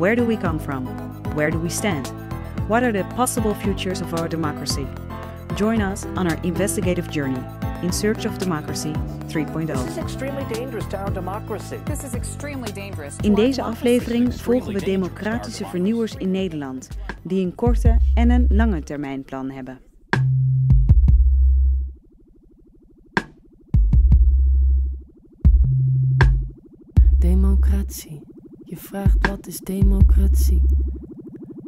Where do we come from? Where do we stand? What are the possible futures of our democracy? Join us on our investigative journey in search of democracy 3.0. This is extremely dangerous to our democracy. This is extremely dangerous. In deze aflevering volgen we democratische vernieuwers in Nederland, die een korte en een lange termijn plan hebben. Democratie. Je vraagt wat is democratie?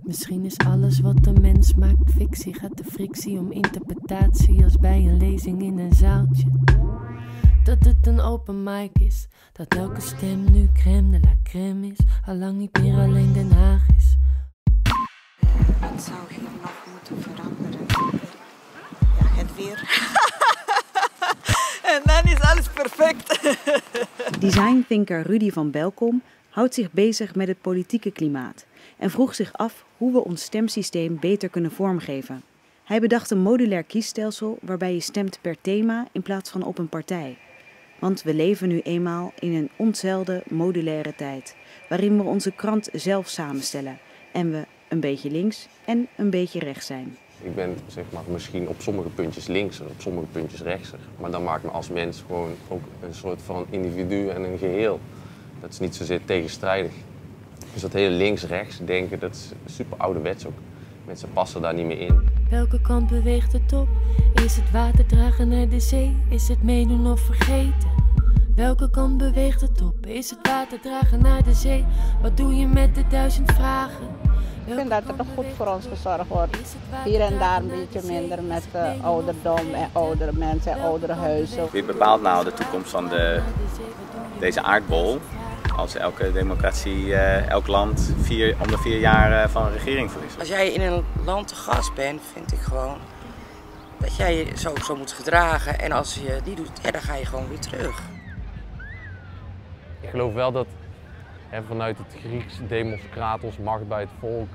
Misschien is alles wat een mens maakt fictie. Gaat de frictie om interpretatie als bij een lezing in een zaaltje. Dat het een open mic is. Dat elke stem nu crème de la crème is. Allang niet meer alleen Den Haag is. Wat zou hier nog moeten veranderen? Ja, het weer. en dan is alles perfect. Designthinker Rudy van Belkom houdt zich bezig met het politieke klimaat en vroeg zich af hoe we ons stemsysteem beter kunnen vormgeven. Hij bedacht een modulair kiesstelsel waarbij je stemt per thema in plaats van op een partij. Want we leven nu eenmaal in een ontzelde modulaire tijd, waarin we onze krant zelf samenstellen en we een beetje links en een beetje rechts zijn. Ik ben zeg maar, misschien op sommige puntjes links en op sommige puntjes rechtser. Maar dat maakt me als mens gewoon ook een soort van individu en een geheel. Dat is niet zozeer tegenstrijdig. Dus dat hele links-rechts denken, dat is super ouderwets ook. Mensen passen daar niet meer in. Welke kant beweegt het op? Is het water dragen naar de zee? Is het meedoen of vergeten? Welke kant beweegt het op? Is het water dragen naar de zee? Wat doe je met de duizend vragen? Ik vind dat er toch goed voor ons gezorgd wordt. Hier en daar een beetje minder met uh, ouderdom en oudere mensen en oudere huizen. Wie bepaalt nou de toekomst van de, deze aardbol? Als elke democratie, uh, elk land vier, om de vier jaar uh, van een regering verliest. Als jij in een land te gast bent, vind ik gewoon dat jij je zo, zo moet gedragen. En als je die doet, ja, dan ga je gewoon weer terug. Ik geloof wel dat hè, vanuit het Grieks democratos, macht bij het volk,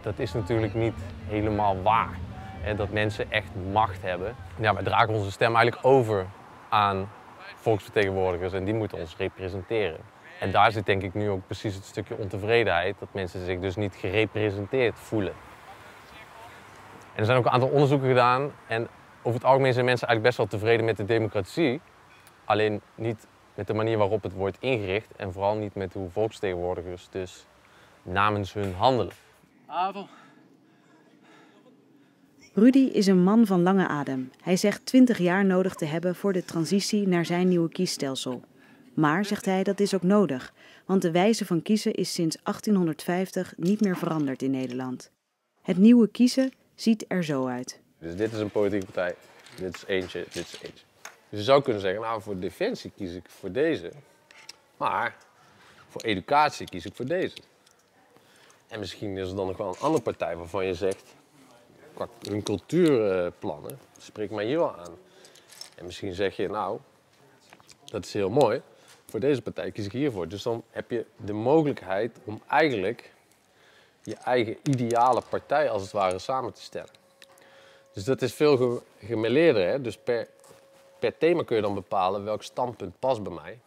dat is natuurlijk niet helemaal waar. Hè, dat mensen echt macht hebben. Ja, wij dragen onze stem eigenlijk over aan volksvertegenwoordigers en die moeten ons representeren. En daar zit denk ik nu ook precies het stukje ontevredenheid, dat mensen zich dus niet gerepresenteerd voelen. En er zijn ook een aantal onderzoeken gedaan en over het algemeen zijn mensen eigenlijk best wel tevreden met de democratie. Alleen niet met de manier waarop het wordt ingericht en vooral niet met hoe volksvertegenwoordigers dus namens hun handelen. Avond. Rudy is een man van lange adem. Hij zegt 20 jaar nodig te hebben voor de transitie naar zijn nieuwe kiesstelsel. Maar, zegt hij, dat is ook nodig, want de wijze van kiezen is sinds 1850 niet meer veranderd in Nederland. Het nieuwe kiezen ziet er zo uit. Dus dit is een politieke partij, dit is eentje, dit is eentje. Dus je zou kunnen zeggen, nou voor defensie kies ik voor deze, maar voor educatie kies ik voor deze. En misschien is er dan nog wel een andere partij waarvan je zegt, qua hun cultuurplannen, spreekt mij hier wel aan. En misschien zeg je, nou, dat is heel mooi, voor deze partij kies ik hiervoor. Dus dan heb je de mogelijkheid om eigenlijk je eigen ideale partij als het ware samen te stellen. Dus dat is veel gemeleerder. Hè? Dus per, per thema kun je dan bepalen welk standpunt past bij mij.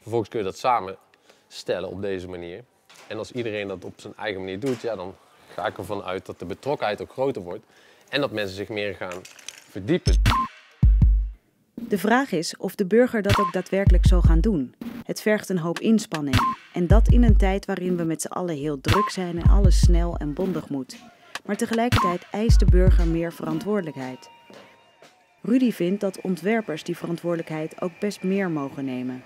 Vervolgens kun je dat samenstellen op deze manier. En als iedereen dat op zijn eigen manier doet, ja, dan ga ik ervan uit dat de betrokkenheid ook groter wordt. En dat mensen zich meer gaan verdiepen. De vraag is of de burger dat ook daadwerkelijk zal gaan doen. Het vergt een hoop inspanning. En dat in een tijd waarin we met z'n allen heel druk zijn en alles snel en bondig moet. Maar tegelijkertijd eist de burger meer verantwoordelijkheid. Rudy vindt dat ontwerpers die verantwoordelijkheid ook best meer mogen nemen.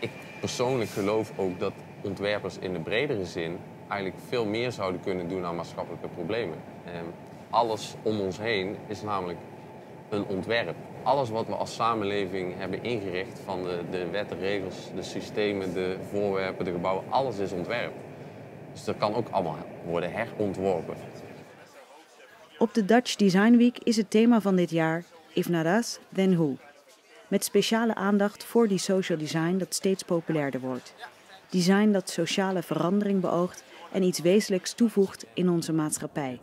Ik persoonlijk geloof ook dat ontwerpers in de bredere zin eigenlijk veel meer zouden kunnen doen aan maatschappelijke problemen. En alles om ons heen is namelijk een ontwerp. Alles wat we als samenleving hebben ingericht, van de, de wetten, regels, de systemen, de voorwerpen, de gebouwen, alles is ontwerp. Dus dat kan ook allemaal worden herontworpen. Op de Dutch Design Week is het thema van dit jaar If not us, then who? Met speciale aandacht voor die social design dat steeds populairder wordt. Design dat sociale verandering beoogt en iets wezenlijks toevoegt in onze maatschappij.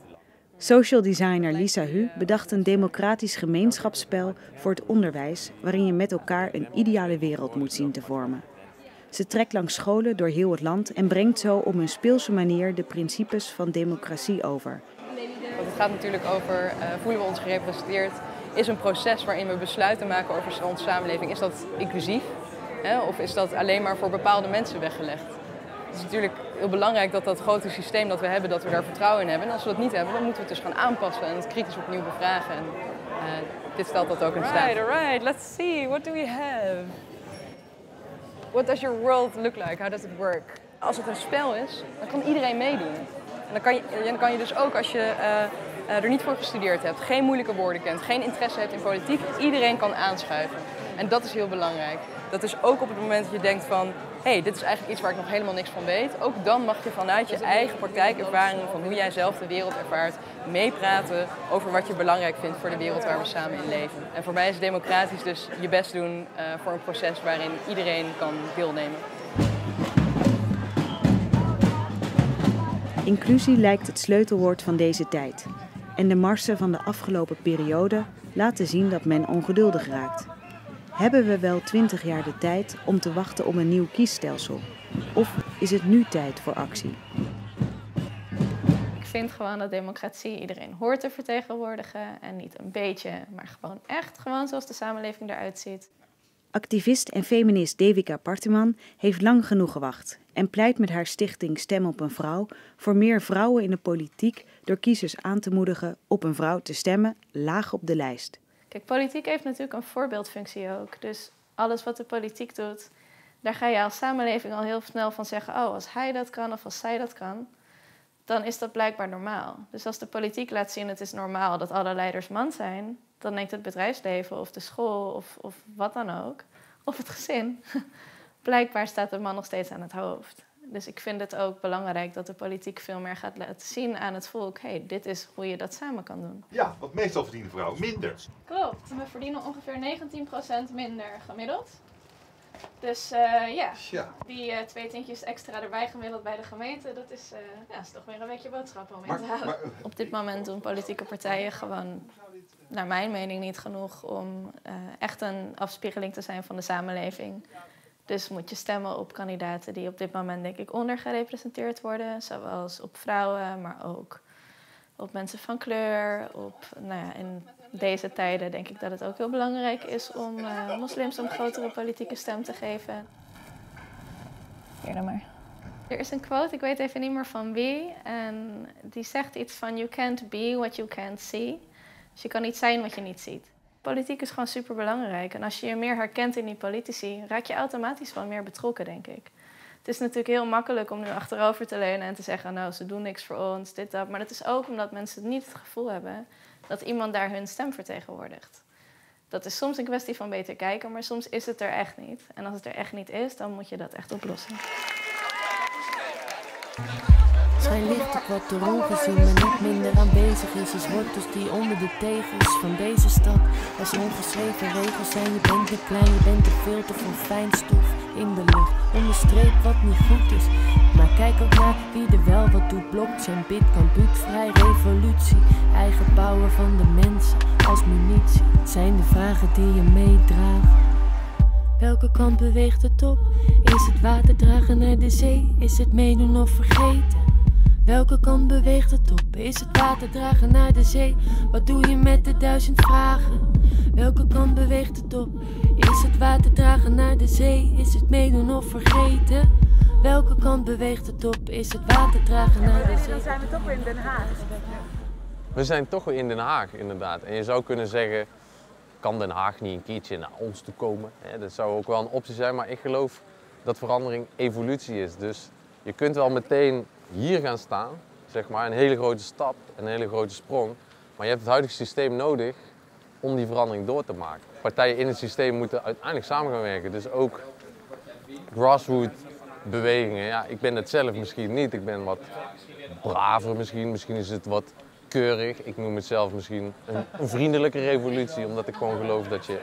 Social designer Lisa Hu bedacht een democratisch gemeenschapsspel voor het onderwijs waarin je met elkaar een ideale wereld moet zien te vormen. Ze trekt langs scholen door heel het land en brengt zo op een speelse manier de principes van democratie over. Want het gaat natuurlijk over, uh, voelen we ons gerepresenteerd? Is een proces waarin we besluiten maken over onze samenleving, is dat inclusief? Hè? Of is dat alleen maar voor bepaalde mensen weggelegd? Het is natuurlijk heel belangrijk dat dat grote systeem dat we hebben, dat we daar vertrouwen in hebben. En als we dat niet hebben, dan moeten we het dus gaan aanpassen en het kritisch opnieuw bevragen. En, uh, dit stelt dat ook in staat. Right, right. Let's see. What do we have? What does your world look like? How does it work? Als het een spel is, dan kan iedereen meedoen. En dan kan je, dan kan je dus ook als je uh, er niet voor gestudeerd hebt, geen moeilijke woorden kent, geen interesse hebt in politiek, iedereen kan aanschuiven. En dat is heel belangrijk. Dat is ook op het moment dat je denkt van, hey, dit is eigenlijk iets waar ik nog helemaal niks van weet. Ook dan mag je vanuit je eigen praktijkervaringen, van hoe jij zelf de wereld ervaart, meepraten over wat je belangrijk vindt voor de wereld waar we samen in leven. En voor mij is democratisch dus je best doen uh, voor een proces waarin iedereen kan deelnemen. Inclusie lijkt het sleutelwoord van deze tijd. En de marsen van de afgelopen periode laten zien dat men ongeduldig raakt. Hebben we wel twintig jaar de tijd om te wachten op een nieuw kiesstelsel? Of is het nu tijd voor actie? Ik vind gewoon dat democratie iedereen hoort te vertegenwoordigen. En niet een beetje, maar gewoon echt gewoon zoals de samenleving eruit ziet. Activist en feminist Devika Partiman heeft lang genoeg gewacht en pleit met haar stichting Stem op een Vrouw voor meer vrouwen in de politiek door kiezers aan te moedigen op een vrouw te stemmen laag op de lijst. Politiek heeft natuurlijk een voorbeeldfunctie ook. Dus alles wat de politiek doet, daar ga je als samenleving al heel snel van zeggen: oh, als hij dat kan of als zij dat kan, dan is dat blijkbaar normaal. Dus als de politiek laat zien het is normaal dat alle leiders man zijn, dan denkt het bedrijfsleven of de school of, of wat dan ook, of het gezin, blijkbaar staat de man nog steeds aan het hoofd. Dus ik vind het ook belangrijk dat de politiek veel meer gaat laten zien aan het volk: hey, dit is hoe je dat samen kan doen. Ja, want meestal verdienen vrouwen minder. Klopt, we verdienen ongeveer 19% minder gemiddeld. Dus uh, ja, die uh, twee tientjes extra erbij gemiddeld bij de gemeente, dat is, uh, ja, is toch weer een beetje boodschap om in te houden. Op dit moment doen politieke partijen gewoon, naar mijn mening, niet genoeg om echt een afspiegeling te zijn van de samenleving. Dus moet je stemmen op kandidaten die op dit moment denk ik ondergerepresenteerd worden. Zoals op vrouwen, maar ook op mensen van kleur. Op, nou ja, in deze tijden denk ik dat het ook heel belangrijk is om uh, moslims een grotere politieke stem te geven. Hier dan maar. Er is een quote, ik weet even niet meer van wie. En die zegt iets van: You can't be what you can't see. Dus je kan niet zijn wat je niet ziet politiek is gewoon super belangrijk. En als je je meer herkent in die politici, raak je automatisch wel meer betrokken, denk ik. Het is natuurlijk heel makkelijk om nu achterover te leunen en te zeggen: Nou, ze doen niks voor ons, dit, dat. Maar dat is ook omdat mensen niet het gevoel hebben dat iemand daar hun stem vertegenwoordigt. Dat is soms een kwestie van beter kijken, maar soms is het er echt niet. En als het er echt niet is, dan moet je dat echt oplossen. Schijn licht op wat er ongezien, maar niet minder aanwezig is. Is wortels die onder de tegels van deze stad als ongeschreven regels zijn. Je bent te klein, je bent te veel te veel fijnstof in de lucht. Onderstreep wat niet goed is. Maar kijk ook naar wie er wel wat doet. Blockchain, bitcoin, vrij revolutie. Eigen bouwen van de mensen als munitie. Het zijn de vragen die je meedraagt. Welke kant beweegt het op? Is het water dragen naar de zee? Is het meedoen of vergeten? Welke kant beweegt het op? Is het water dragen naar de zee? Wat doe je met de duizend vragen? Welke kant beweegt het op? Is het water dragen naar de zee? Is het meedoen of vergeten? Welke kant beweegt het op? Is het water dragen naar de zee? Dan zijn we toch weer in Den Haag. We zijn toch weer in Den Haag, inderdaad. En je zou kunnen zeggen, kan Den Haag niet een keertje naar ons toe komen? Dat zou ook wel een optie zijn, maar ik geloof dat verandering evolutie is. Dus je kunt wel meteen hier gaan staan, zeg maar, een hele grote stap, een hele grote sprong. Maar je hebt het huidige systeem nodig om die verandering door te maken. Partijen in het systeem moeten uiteindelijk samen gaan werken. Dus ook grassroots bewegingen. Ja, ik ben het zelf misschien niet. Ik ben wat braver misschien. Misschien is het wat keurig. Ik noem het zelf misschien een, een vriendelijke revolutie. Omdat ik gewoon geloof dat je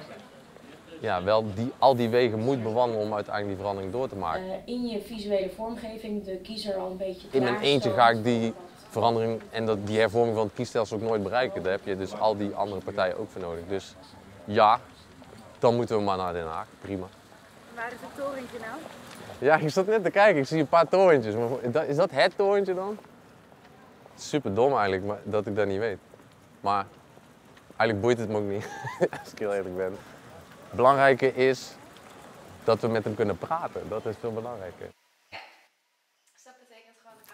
ja, wel die, al die wegen moet bewandelen om uiteindelijk die verandering door te maken. Uh, in je visuele vormgeving de kiezer al een beetje In mijn eentje ga ik die verandering en dat, die hervorming van het kiesstelsel ook nooit bereiken. Daar heb je dus al die andere partijen ook voor nodig. Dus ja, dan moeten we maar naar Den Haag. Prima. Waar is het torentje nou? Ja, ik zat net te kijken. Ik zie een paar torentjes. Maar is dat- is dat het torentje dan? Super dom eigenlijk maar, dat ik dat niet weet. Maar eigenlijk boeit het me ook niet, als ik heel eerlijk ben. Het belangrijke is dat we met hem kunnen praten. Dat is veel belangrijker.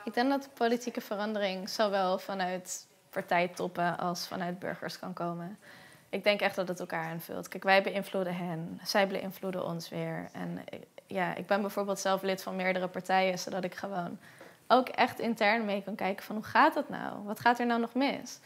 Ik denk dat politieke verandering zowel vanuit partijtoppen als vanuit burgers kan komen. Ik denk echt dat het elkaar aanvult. Kijk, wij beïnvloeden hen, zij beïnvloeden ons weer. En eh, ja, ik ben bijvoorbeeld zelf lid van meerdere partijen, zodat ik gewoon ook echt intern mee kan kijken van hoe gaat dat nou? Wat gaat er nou nog mis?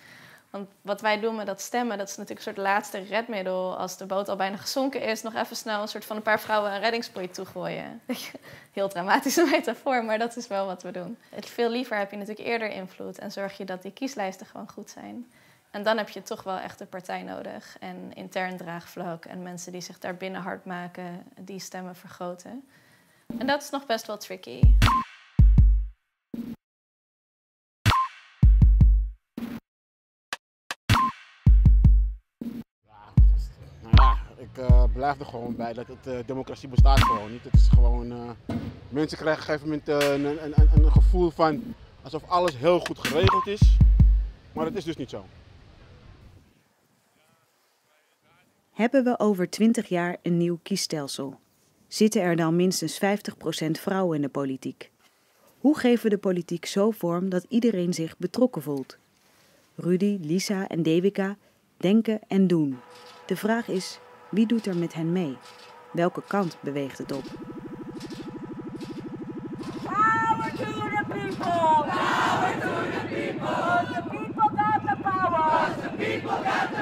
Want wat wij doen met dat stemmen, dat is natuurlijk een soort laatste redmiddel. Als de boot al bijna gezonken is, nog even snel een soort van een paar vrouwen een reddingsboei toegooien. Heel dramatische metafoor, maar dat is wel wat we doen. Het veel liever heb je natuurlijk eerder invloed en zorg je dat die kieslijsten gewoon goed zijn. En dan heb je toch wel echt een partij nodig en intern draagvlak en mensen die zich daar binnen hard maken, die stemmen vergroten. En dat is nog best wel tricky. Eh, blijf er gewoon bij dat het, eh, democratie bestaat gewoon niet. Het is gewoon, eh, mensen krijgen op een gegeven moment een, een gevoel van alsof alles heel goed geregeld is. Maar dat is dus niet zo. Hebben we over 20 jaar een nieuw kiesstelsel? Zitten er dan minstens 50% vrouwen in de politiek? Hoe geven we de politiek zo vorm dat iedereen zich betrokken voelt? Rudy, Lisa en Devika denken en doen. De vraag is, wie doet er met hen mee? Welke kant beweegt het op? Power to the people! Power to the people! The people got the power! The people got the